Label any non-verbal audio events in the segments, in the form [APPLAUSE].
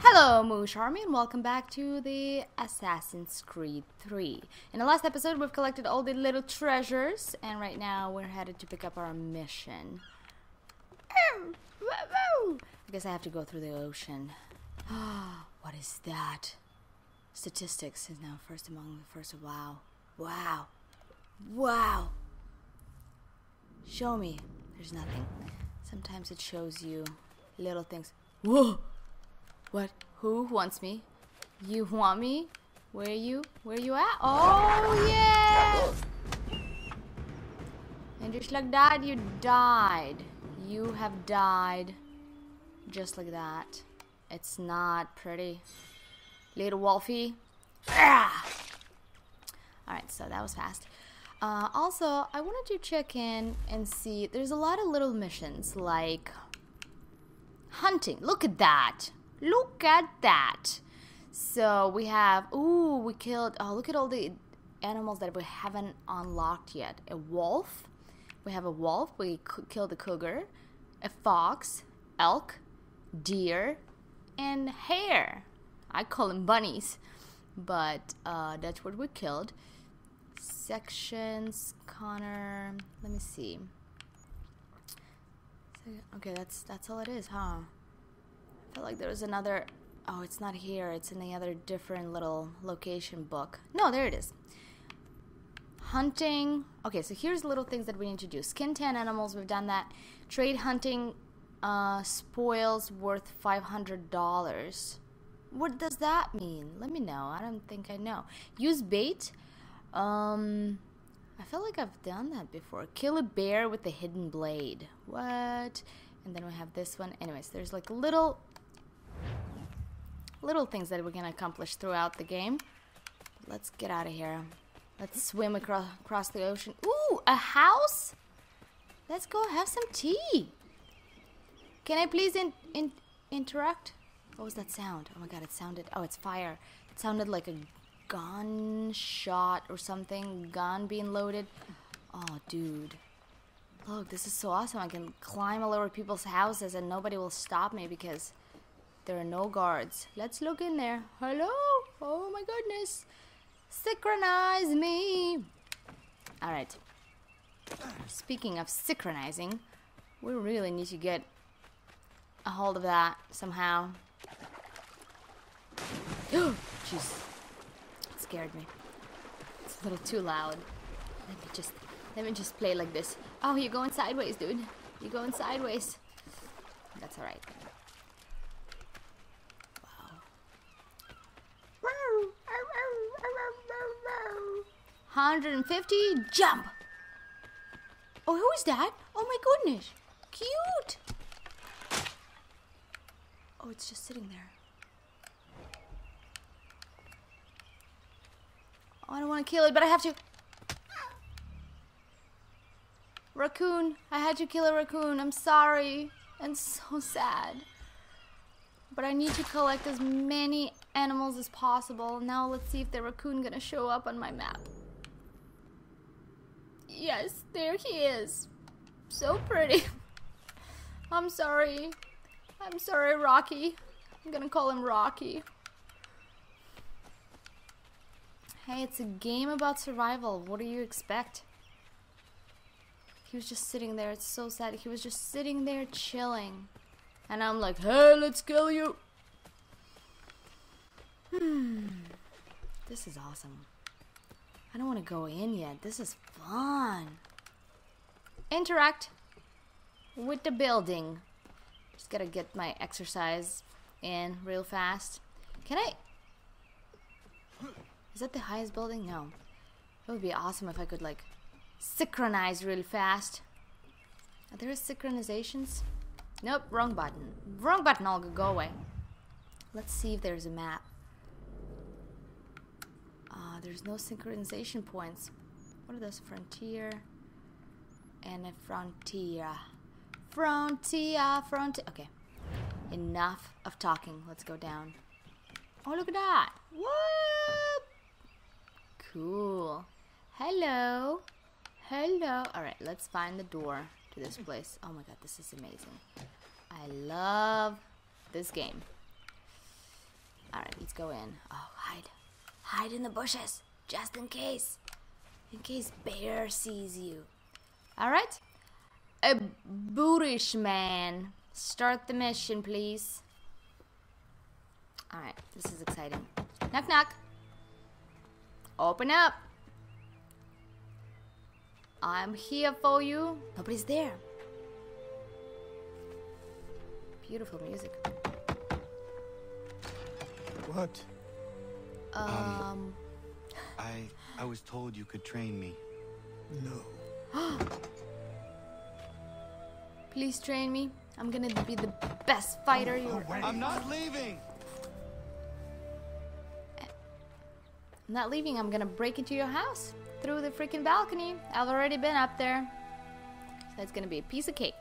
Hello, Moosh Army, and welcome back to the Assassin's Creed 3. In the last episode, we've collected all the little treasures, and right now we're headed to pick up our mission. I guess I have to go through the ocean. [GASPS] what is that? Statistics is now first among the first. Wow. Wow. Wow. Show me. There's nothing. Sometimes it shows you little things. [GASPS] Whoa! What? Who wants me? You want me? Where you? Where you at? Oh yeah! And just like that, you died. You have died. Just like that. It's not pretty. Little Wolfie. Ah! Alright, so that was fast. Uh, also, I wanted to check in and see. There's a lot of little missions like hunting. Look at that. Look at that. So we have. Ooh, we killed. Oh, look at all the animals that we haven't unlocked yet. A wolf. We have a wolf. We killed a cougar. A fox. Elk. Deer. And hare. I call them bunnies. But uh, that's what we killed sections, Connor. Let me see. Okay, that's that's all it is, huh? I felt like there was another. Oh, it's not here. It's in the other different little location book. No, there it is. Hunting. Okay, so here's little things that we need to do. Skin tan animals. We've done that. Trade hunting. Uh, spoils worth five hundred dollars. What does that mean? Let me know. I don't think I know. Use bait. Um, I feel like I've done that before. Kill a bear with a hidden blade. What? And then we have this one. Anyways, there's like little little things that we can accomplish throughout the game. Let's get out of here. Let's swim across across the ocean. Ooh, a house. Let's go have some tea. Can I please in, in interact? What was that sound? Oh my god, it sounded. Oh, it's fire. It sounded like a gunshot or something. Gun being loaded. Oh, dude. Look, this is so awesome. I can climb all over people's houses and nobody will stop me because there are no guards. Let's look in there. Hello? Oh my goodness. Synchronize me. Alright. Speaking of synchronizing, we really need to get a hold of that somehow. [GASPS] Jeez scared me. It's a little too loud. Let me just let me just play like this. Oh, you're going sideways, dude. You're going sideways. That's alright. Wow. 150 jump. Oh, who is that? Oh my goodness. Cute. Oh, it's just sitting there. Oh, I don't want to kill it, but I have to. Raccoon. I had to kill a raccoon. I'm sorry. And so [LAUGHS] sad. But I need to collect as many animals as possible. Now let's see if the raccoon gonna show up on my map. Yes, there he is. So pretty. [LAUGHS] I'm sorry. I'm sorry, Rocky. I'm gonna call him Rocky. Hey, it's a game about survival. What do you expect? He was just sitting there. It's so sad. He was just sitting there chilling. And I'm like, hey, let's kill you. Hmm. [SIGHS] This is awesome. I don't want to go in yet. This is fun. Interact with the building. Just gotta get my exercise in real fast. Can I is that the highest building? No. It would be awesome if I could, like, synchronize real fast. Are there synchronizations? Nope, wrong button. Wrong button, I'll go away. Let's see if there's a map. Uh, there's no synchronization points. What are those? Frontier and a frontier. Frontier, frontier. Okay. Enough of talking. Let's go down. Oh, look at that. What? Cool. Hello. Hello. Alright, let's find the door to this place. Oh my god, this is amazing. I love this game. Alright, let's go in. Oh, hide. Hide in the bushes. Just in case. In case bear sees you. Alright. A bootish man. Start the mission, please. Alright, this is exciting. Knock knock. Open up. I'm here for you. Nobody's there. Beautiful music. What? Um, I I was told you could train me. No. [GASPS] please train me. I'm gonna be the best fighter you're. wait. I'm not leaving. I'm not leaving. I'm gonna break into your house through the freaking balcony. I've already been up there. So it's gonna be a piece of cake.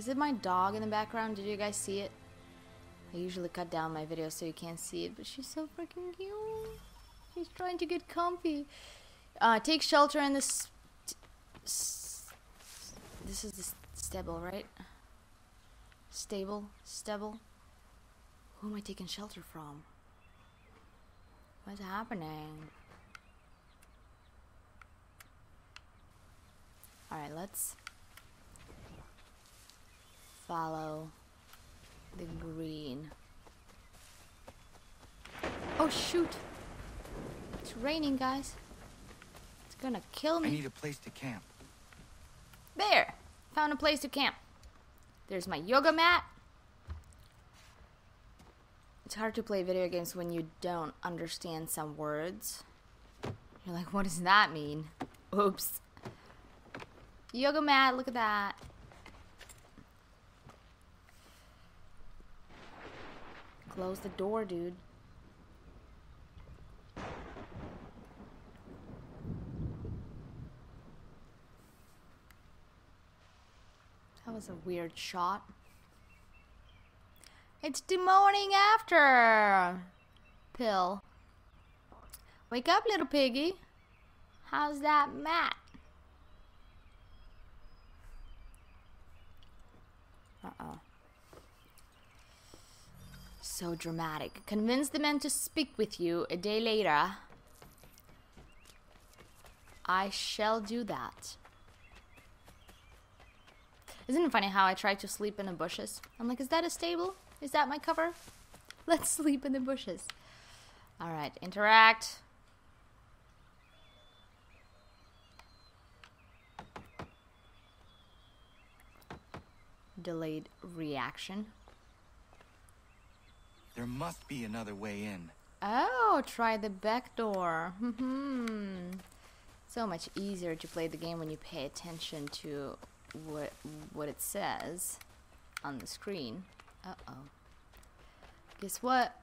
Is it my dog in the background? Did you guys see it? I usually cut down my videos so you can't see it, but she's so freaking cute. She's trying to get comfy. Uh, take shelter in this. This is the stable, right? Stable? Stable? Who am I taking shelter from? What's happening? Alright, let's follow the green. Oh shoot! It's raining, guys. It's gonna kill me. I need a place to camp. There! Found a place to camp. There's my yoga mat. It's hard to play video games when you don't understand some words. You're like, what does that mean? Oops. Yoga mat, look at that. Close the door, dude. That was a weird shot. It's the morning after pill. Wake up, little piggy. How's that mat? Uh oh. So dramatic. Convince the men to speak with you a day later. I shall do that. Isn't it funny how I try to sleep in the bushes? I'm like, is that a stable? Is that my cover? Let's [LAUGHS] sleep in the bushes. Alright, interact. Delayed reaction. There must be another way in. Oh, try the back door. Hmm. So much easier to play the game when you pay attention to what what it says on the screen. Uh oh. Guess what?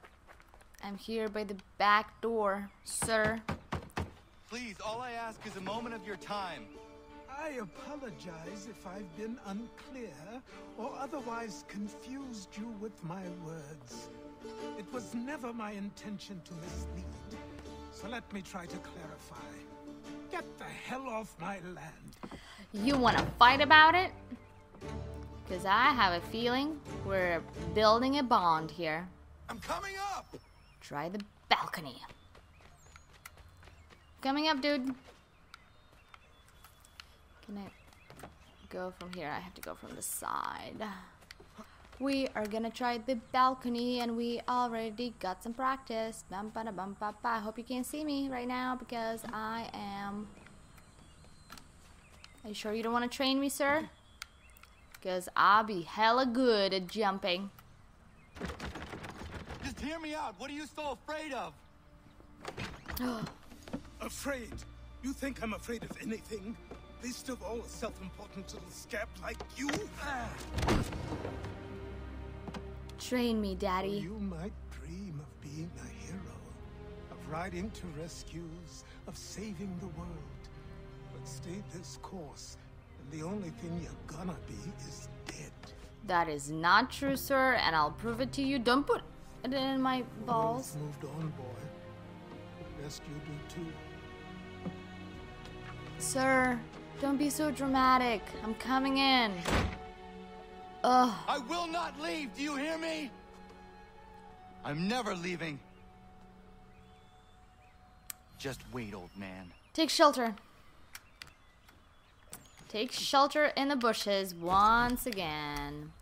I'm here by the back door, sir. Please, all I ask is a moment of your time. I apologize if I've been unclear or otherwise confused you with my words. It was never my intention to mislead. So let me try to clarify. Get the hell off my land. You want to fight about it? Because I have a feeling we're building a bond here. I'm coming up. Try the balcony. Coming up, dude. Can I go from here? I have to go from the side. We are gonna try the balcony and we already got some practice. Bum, ba, da, bum, ba, ba. I hope you can't see me right now because I am. Are you sure you don't want to train me, sir? Because I'll be hella good at jumping. Just hear me out. What are you so afraid of? [GASPS] Afraid? You think I'm afraid of anything? Least of all a self-important little scab like you? [SIGHS] Ah. Train me, daddy. You might dream of being a hero, of riding to rescues, of saving the world. But stay this course, and the only thing you're gonna be is dead. That is not true, sir, and I'll prove it to you. Don't put it in my balls. World's moved on, boy. Best you do too. Sir, Don't be so dramatic. I'm coming in. Ugh. I will not leave. Do you hear me? I'm never leaving. Just wait, old man. Take shelter. Take shelter in the bushes once again.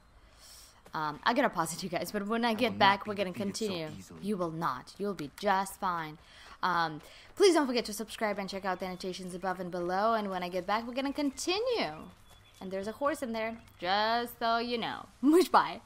Um, I'm gonna pause it, you guys, but when I get will back, we're gonna defeated so continue. you will not. You'll be just fine. Um, please don't forget to subscribe and check out the annotations above and below. And when I get back, we're gonna continue. And there's a horse in there, just so you know. [LAUGHS] Moosh bye.